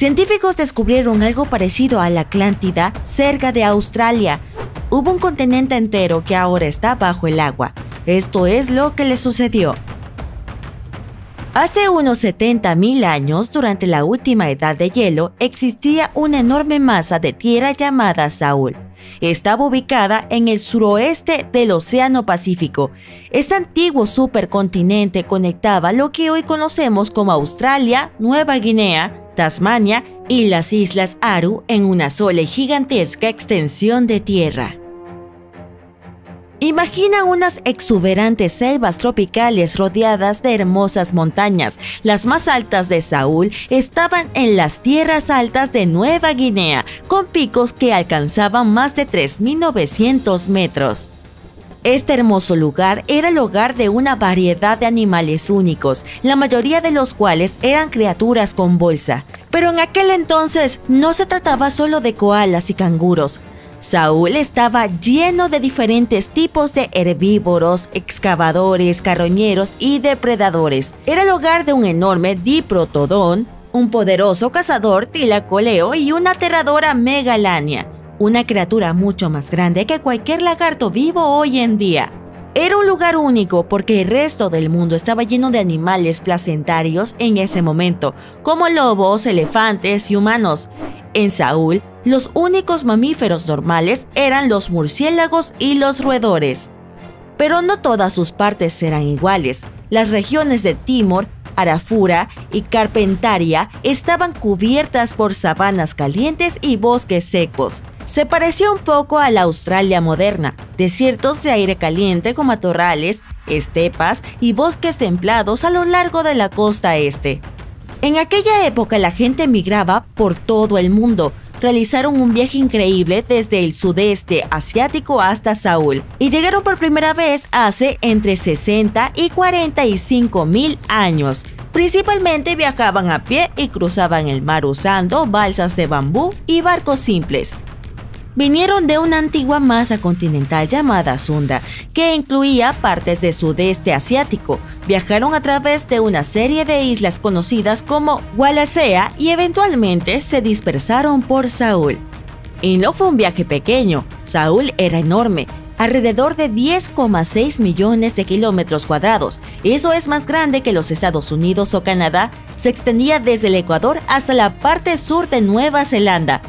Científicos descubrieron algo parecido a la Atlántida cerca de Australia. Hubo un continente entero que ahora está bajo el agua. Esto es lo que le sucedió. Hace unos 70.000 años, durante la última edad de hielo, existía una enorme masa de tierra llamada Saúl. Estaba ubicada en el suroeste del Océano Pacífico. Este antiguo supercontinente conectaba lo que hoy conocemos como Australia, Nueva Guinea, Tasmania y las Islas Aru en una sola y gigantesca extensión de tierra. Imagina unas exuberantes selvas tropicales rodeadas de hermosas montañas. Las más altas de Saúl estaban en las tierras altas de Nueva Guinea, con picos que alcanzaban más de 3.900 metros. Este hermoso lugar era el hogar de una variedad de animales únicos, la mayoría de los cuales eran criaturas con bolsa. Pero en aquel entonces no se trataba solo de koalas y canguros, Saúl estaba lleno de diferentes tipos de herbívoros, excavadores, carroñeros y depredadores. Era el hogar de un enorme diprotodón, un poderoso cazador tilacoleo y una aterradora megalania, una criatura mucho más grande que cualquier lagarto vivo hoy en día. Era un lugar único porque el resto del mundo estaba lleno de animales placentarios en ese momento, como lobos, elefantes y humanos. En Saúl los únicos mamíferos normales eran los murciélagos y los roedores. Pero no todas sus partes eran iguales. Las regiones de Timor, Arafura y Carpentaria estaban cubiertas por sabanas calientes y bosques secos. Se parecía un poco a la Australia moderna, desiertos de aire caliente con matorrales, estepas y bosques templados a lo largo de la costa este. En aquella época la gente migraba por todo el mundo, realizaron un viaje increíble desde el sudeste asiático hasta Saúl y llegaron por primera vez hace entre 60 y 45 mil años. Principalmente viajaban a pie y cruzaban el mar usando balsas de bambú y barcos simples vinieron de una antigua masa continental llamada Sunda, que incluía partes del sudeste asiático. Viajaron a través de una serie de islas conocidas como Wallacea y eventualmente se dispersaron por Saúl. Y no fue un viaje pequeño, Saúl era enorme, alrededor de 10,6 millones de kilómetros cuadrados. Eso es más grande que los Estados Unidos o Canadá. Se extendía desde el Ecuador hasta la parte sur de Nueva Zelanda,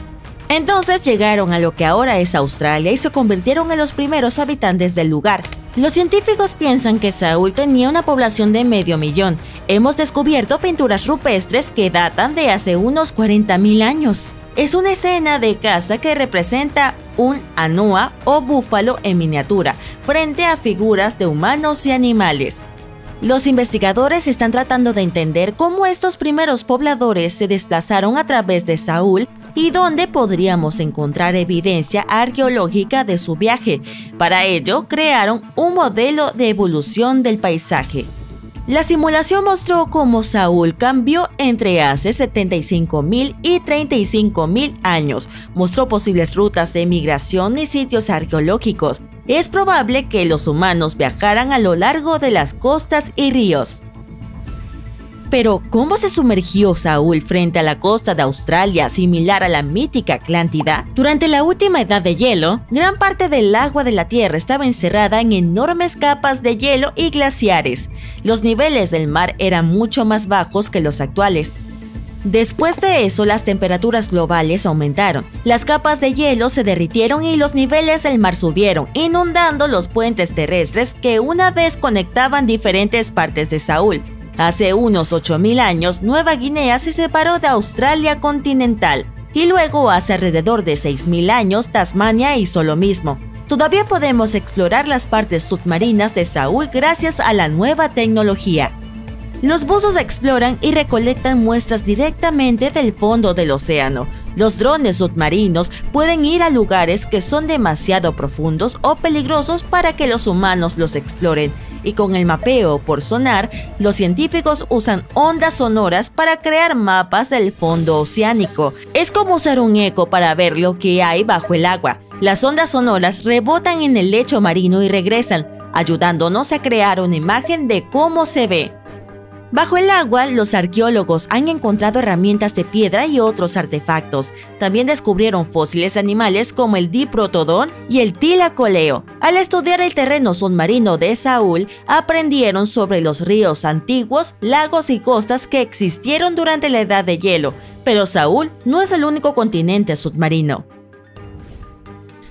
entonces llegaron a lo que ahora es Australia y se convirtieron en los primeros habitantes del lugar. Los científicos piensan que Saúl tenía una población de medio millón. Hemos descubierto pinturas rupestres que datan de hace unos 40.000 años. Es una escena de caza que representa un anoa o búfalo en miniatura, frente a figuras de humanos y animales. Los investigadores están tratando de entender cómo estos primeros pobladores se desplazaron a través de Saúl y dónde podríamos encontrar evidencia arqueológica de su viaje. Para ello, crearon un modelo de evolución del paisaje. La simulación mostró cómo Saúl cambió entre hace 75.000 y 35.000 años. Mostró posibles rutas de migración y sitios arqueológicos. Es probable que los humanos viajaran a lo largo de las costas y ríos. Pero, ¿cómo se sumergió Saúl frente a la costa de Australia similar a la mítica Atlántida? Durante la última edad de hielo, gran parte del agua de la Tierra estaba encerrada en enormes capas de hielo y glaciares. Los niveles del mar eran mucho más bajos que los actuales. Después de eso, las temperaturas globales aumentaron, las capas de hielo se derritieron y los niveles del mar subieron, inundando los puentes terrestres que una vez conectaban diferentes partes de Saúl, Hace unos 8.000 años, Nueva Guinea se separó de Australia continental y luego hace alrededor de 6.000 años Tasmania hizo lo mismo. Todavía podemos explorar las partes submarinas de Saúl gracias a la nueva tecnología. Los buzos exploran y recolectan muestras directamente del fondo del océano. Los drones submarinos pueden ir a lugares que son demasiado profundos o peligrosos para que los humanos los exploren y con el mapeo por sonar, los científicos usan ondas sonoras para crear mapas del fondo oceánico. Es como usar un eco para ver lo que hay bajo el agua. Las ondas sonoras rebotan en el lecho marino y regresan, ayudándonos a crear una imagen de cómo se ve. Bajo el agua, los arqueólogos han encontrado herramientas de piedra y otros artefactos. También descubrieron fósiles animales como el diprotodón y el tilacoleo. Al estudiar el terreno submarino de Saúl, aprendieron sobre los ríos antiguos, lagos y costas que existieron durante la edad de hielo. Pero Saúl no es el único continente submarino.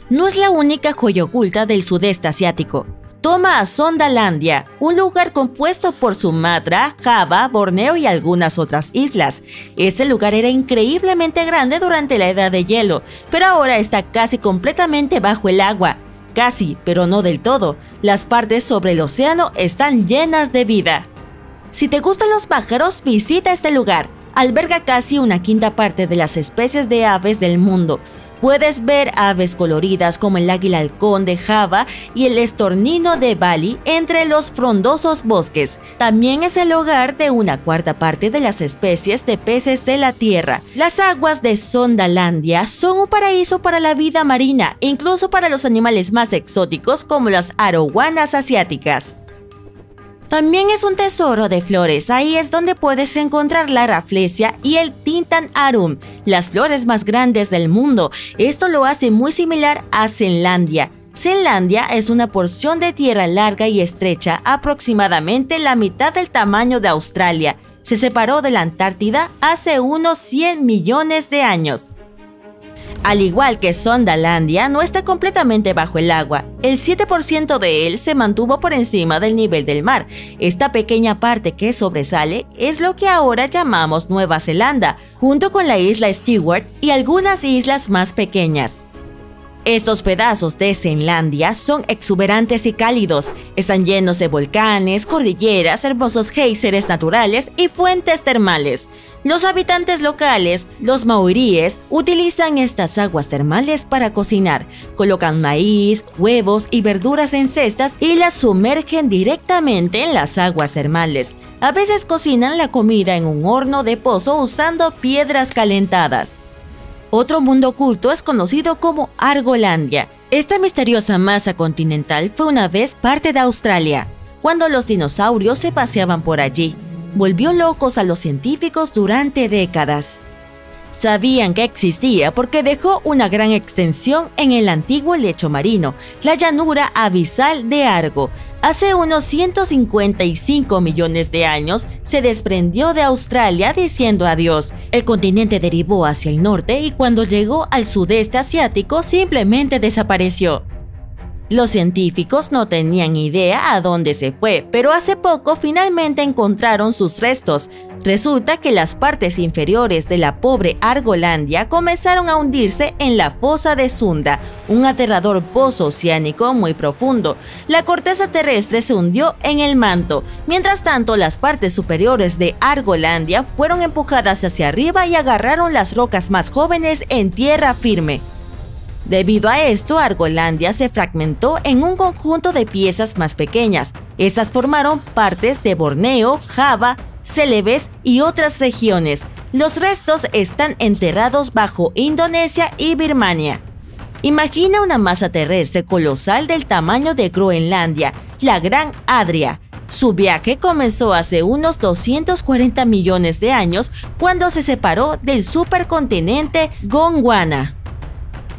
No es la única joya oculta del sudeste asiático toma a Sondalandia, un lugar compuesto por Sumatra, Java, Borneo y algunas otras islas. Este lugar era increíblemente grande durante la edad de hielo, pero ahora está casi completamente bajo el agua. Casi, pero no del todo. Las partes sobre el océano están llenas de vida. Si te gustan los pájaros, visita este lugar. Alberga casi una quinta parte de las especies de aves del mundo Puedes ver aves coloridas como el águila halcón de Java y el estornino de Bali entre los frondosos bosques. También es el hogar de una cuarta parte de las especies de peces de la tierra. Las aguas de Sondalandia son un paraíso para la vida marina, incluso para los animales más exóticos como las arowanas asiáticas. También es un tesoro de flores, ahí es donde puedes encontrar la raflesia y el tintan arum, las flores más grandes del mundo. Esto lo hace muy similar a Zenlandia. Zenlandia es una porción de tierra larga y estrecha, aproximadamente la mitad del tamaño de Australia. Se separó de la Antártida hace unos 100 millones de años. Al igual que Sondalandia, no está completamente bajo el agua. El 7% de él se mantuvo por encima del nivel del mar. Esta pequeña parte que sobresale es lo que ahora llamamos Nueva Zelanda, junto con la isla Stewart y algunas islas más pequeñas. Estos pedazos de Zenlandia son exuberantes y cálidos, están llenos de volcanes, cordilleras, hermosos géiseres naturales y fuentes termales. Los habitantes locales, los maoríes, utilizan estas aguas termales para cocinar. Colocan maíz, huevos y verduras en cestas y las sumergen directamente en las aguas termales. A veces cocinan la comida en un horno de pozo usando piedras calentadas. Otro mundo oculto es conocido como Argolandia. Esta misteriosa masa continental fue una vez parte de Australia, cuando los dinosaurios se paseaban por allí. Volvió locos a los científicos durante décadas. Sabían que existía porque dejó una gran extensión en el antiguo lecho marino, la llanura abisal de Argo, Hace unos 155 millones de años se desprendió de Australia diciendo adiós. El continente derivó hacia el norte y cuando llegó al sudeste asiático simplemente desapareció. Los científicos no tenían idea a dónde se fue, pero hace poco finalmente encontraron sus restos. Resulta que las partes inferiores de la pobre Argolandia comenzaron a hundirse en la fosa de Sunda, un aterrador pozo oceánico muy profundo. La corteza terrestre se hundió en el manto. Mientras tanto, las partes superiores de Argolandia fueron empujadas hacia arriba y agarraron las rocas más jóvenes en tierra firme. Debido a esto, Argolandia se fragmentó en un conjunto de piezas más pequeñas. Estas formaron partes de Borneo, Java, Celebes y otras regiones. Los restos están enterrados bajo Indonesia y Birmania. Imagina una masa terrestre colosal del tamaño de Groenlandia, la Gran Adria. Su viaje comenzó hace unos 240 millones de años cuando se separó del supercontinente Gondwana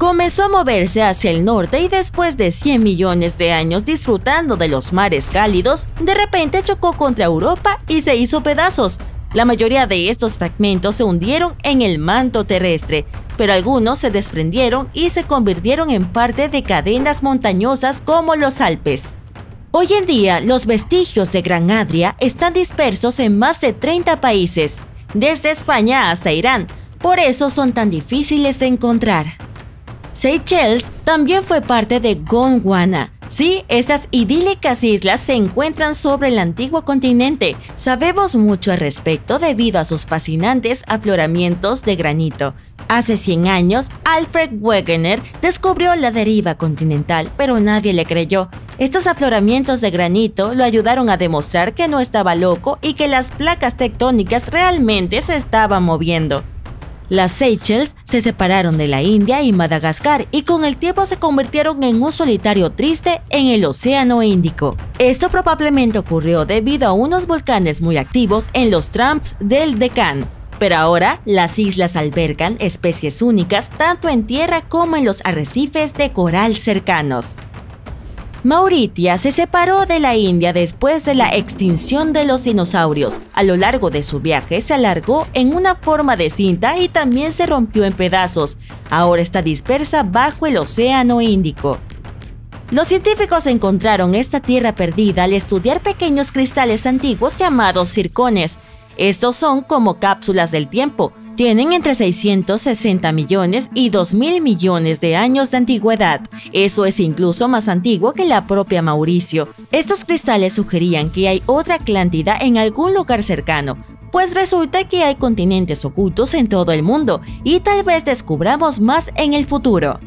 comenzó a moverse hacia el norte y después de 100 millones de años disfrutando de los mares cálidos, de repente chocó contra Europa y se hizo pedazos. La mayoría de estos fragmentos se hundieron en el manto terrestre, pero algunos se desprendieron y se convirtieron en parte de cadenas montañosas como los Alpes. Hoy en día, los vestigios de Gran Adria están dispersos en más de 30 países, desde España hasta Irán, por eso son tan difíciles de encontrar. Seychelles también fue parte de Gondwana. Sí, estas idílicas islas se encuentran sobre el antiguo continente. Sabemos mucho al respecto debido a sus fascinantes afloramientos de granito. Hace 100 años, Alfred Wegener descubrió la deriva continental, pero nadie le creyó. Estos afloramientos de granito lo ayudaron a demostrar que no estaba loco y que las placas tectónicas realmente se estaban moviendo. Las Seychelles se separaron de la India y Madagascar y con el tiempo se convirtieron en un solitario triste en el Océano Índico. Esto probablemente ocurrió debido a unos volcanes muy activos en los tramps del Deccan. Pero ahora las islas albergan especies únicas tanto en tierra como en los arrecifes de coral cercanos. Mauritia se separó de la India después de la extinción de los dinosaurios. A lo largo de su viaje se alargó en una forma de cinta y también se rompió en pedazos. Ahora está dispersa bajo el Océano Índico. Los científicos encontraron esta tierra perdida al estudiar pequeños cristales antiguos llamados circones. Estos son como cápsulas del tiempo, tienen entre 660 millones y 2.000 millones de años de antigüedad. Eso es incluso más antiguo que la propia Mauricio. Estos cristales sugerían que hay otra Atlántida en algún lugar cercano, pues resulta que hay continentes ocultos en todo el mundo y tal vez descubramos más en el futuro.